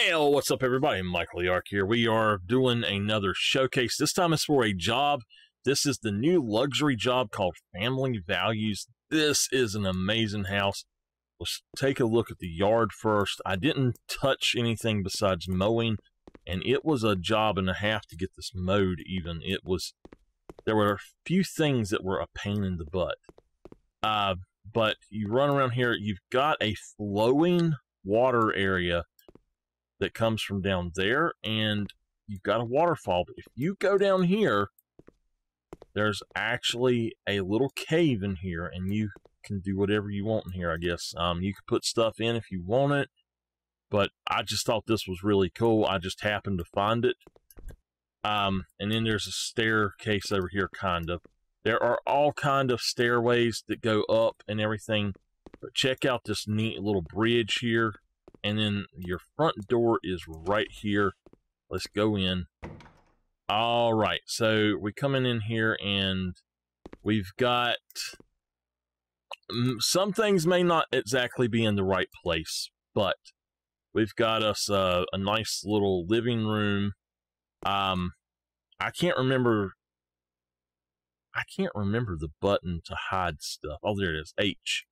Hey, what's up, everybody? Michael the Arch here. We are doing another showcase. This time it's for a job. This is the new luxury job called Family Values. This is an amazing house. Let's take a look at the yard first. I didn't touch anything besides mowing, and it was a job and a half to get this mowed even. It was, there were a few things that were a pain in the butt. Uh, but you run around here, you've got a flowing water area that comes from down there, and you've got a waterfall. But if you go down here, there's actually a little cave in here, and you can do whatever you want in here, I guess. Um, you can put stuff in if you want it, but I just thought this was really cool. I just happened to find it. Um, and then there's a staircase over here, kind of. There are all kind of stairways that go up and everything. But check out this neat little bridge here and then your front door is right here. Let's go in. All right, so we coming in here and we've got some things may not exactly be in the right place, but we've got us a nice little living room. Um, I can't remember. I can't remember the button to hide stuff. Oh, there it is. H.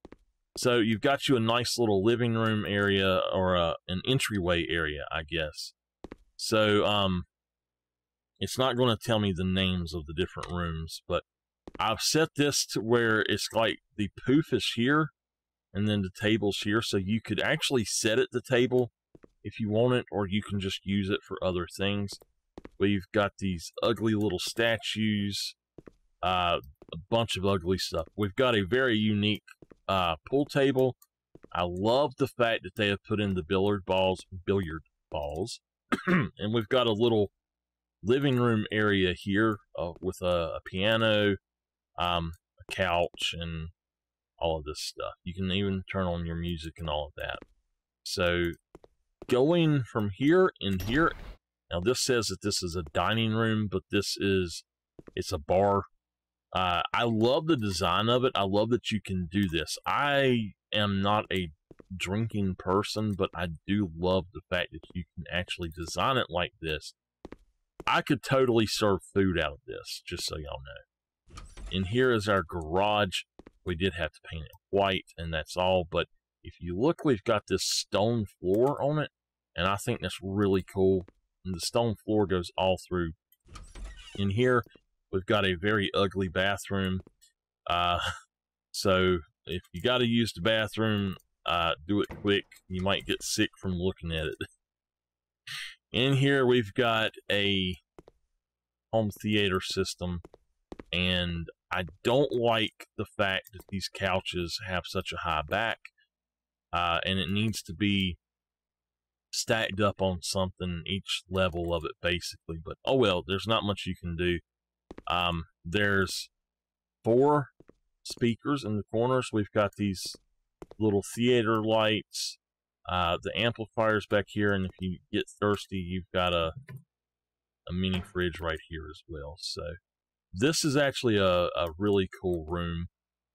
So you've got you a nice little living room area or a, uh, an entryway area, I guess. So um, it's not going to tell me the names of the different rooms, but I've set this to where it's like the poof is here and then the table's here. So you could actually set it the table if you want it, or you can just use it for other things. We've got these ugly little statues, uh, a bunch of ugly stuff. We've got a very unique uh, pool table. I love the fact that they have put in the billiard balls, billiard balls, and we've got a little living room area here uh, with a, a piano, um, a couch, and all of this stuff. You can even turn on your music and all of that. So going from here in here, now this says that this is a dining room, but this is it's a bar uh, I love the design of it. I love that you can do this. I am not a drinking person, but I do love the fact that you can actually design it like this. I could totally serve food out of this, just so y'all know. And here is our garage. We did have to paint it white, and that's all. But if you look, we've got this stone floor on it, and I think that's really cool. And the stone floor goes all through. In here, We've got a very ugly bathroom. Uh, so if you got to use the bathroom, uh, do it quick. You might get sick from looking at it. In here, we've got a home theater system, and I don't like the fact that these couches have such a high back, uh, and it needs to be stacked up on something each level of it, basically. But oh well, there's not much you can do. Um, there's four speakers in the corners. We've got these little theater lights, uh, the amplifiers back here, and if you get thirsty, you've got a a mini fridge right here as well. So this is actually a, a really cool room.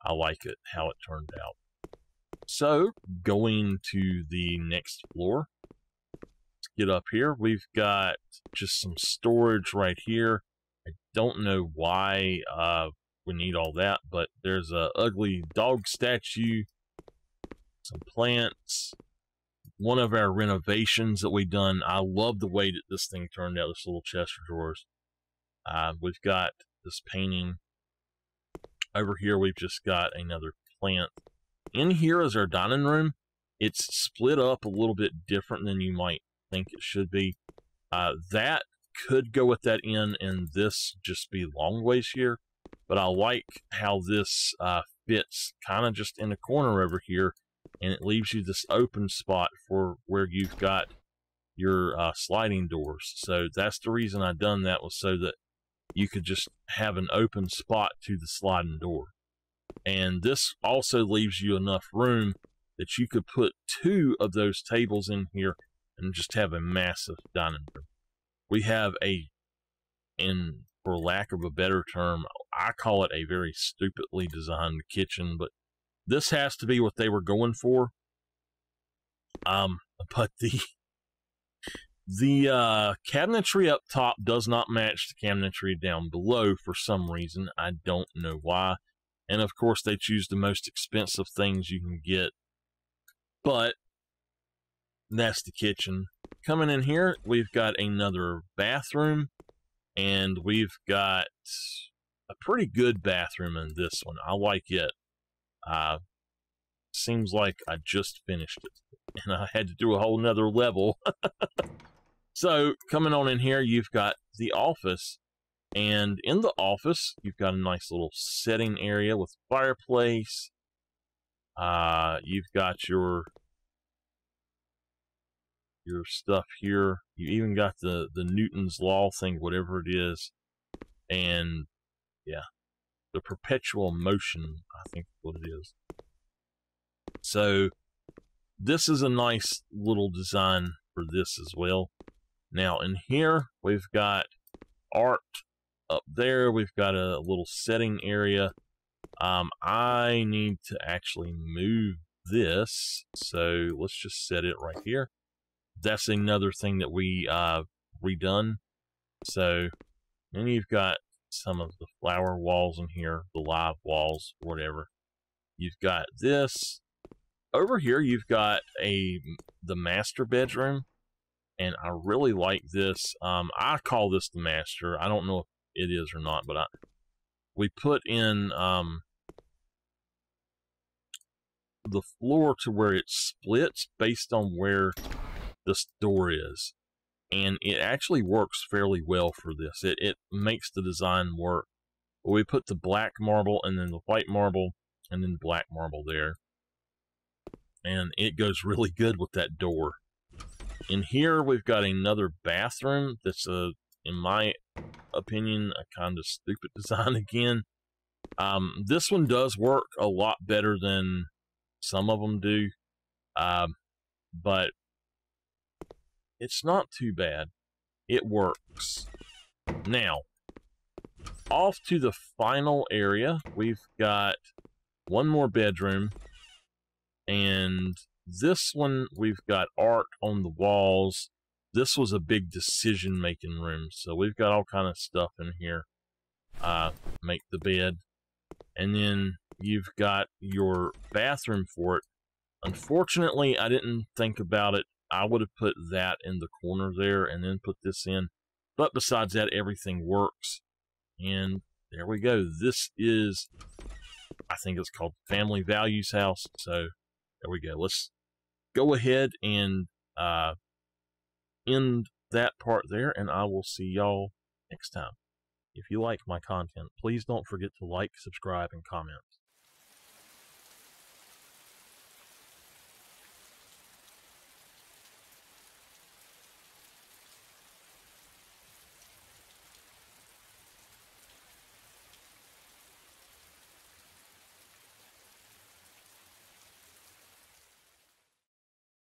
I like it, how it turned out. So going to the next floor, let's get up here. We've got just some storage right here. I don't know why uh, we need all that, but there's a ugly dog statue, some plants, one of our renovations that we done. I love the way that this thing turned out, this little chest of drawers. Uh, we've got this painting. Over here, we've just got another plant. In here is our dining room. It's split up a little bit different than you might think it should be. Uh, that could go with that in and this just be long ways here, but I like how this uh, fits kind of just in the corner over here, and it leaves you this open spot for where you've got your uh, sliding doors. So that's the reason I done that was so that you could just have an open spot to the sliding door. And this also leaves you enough room that you could put two of those tables in here and just have a massive dining room we have a, in for lack of a better term, I call it a very stupidly designed kitchen, but this has to be what they were going for. Um, but the The uh, cabinetry up top does not match the cabinetry down below for some reason. I don't know why. And of course, they choose the most expensive things you can get. But that's the kitchen. Coming in here, we've got another bathroom. And we've got a pretty good bathroom in this one. I like it. Uh, seems like I just finished it. And I had to do a whole nother level. so, coming on in here, you've got the office. And in the office, you've got a nice little setting area with fireplace. Uh, you've got your your stuff here. You even got the the Newton's law thing, whatever it is, and yeah, the perpetual motion. I think what it is. So this is a nice little design for this as well. Now in here we've got art up there. We've got a little setting area. Um, I need to actually move this. So let's just set it right here. That's another thing that we uh, redone. So then you've got some of the flower walls in here, the live walls, whatever. You've got this. Over here, you've got a the master bedroom, and I really like this. Um, I call this the master. I don't know if it is or not, but I we put in um, the floor to where it splits based on where this door is. And it actually works fairly well for this. It, it makes the design work. We put the black marble and then the white marble and then black marble there. And it goes really good with that door. In here, we've got another bathroom that's, a, in my opinion, a kind of stupid design again. Um, this one does work a lot better than some of them do. Um, but it's not too bad. It works. Now, off to the final area, we've got one more bedroom. And this one, we've got art on the walls. This was a big decision-making room. So we've got all kind of stuff in here. Uh, make the bed. And then you've got your bathroom for it. Unfortunately, I didn't think about it I would have put that in the corner there and then put this in. But besides that, everything works. And there we go. This is, I think it's called Family Values House. So there we go. Let's go ahead and uh, end that part there, and I will see y'all next time. If you like my content, please don't forget to like, subscribe, and comment.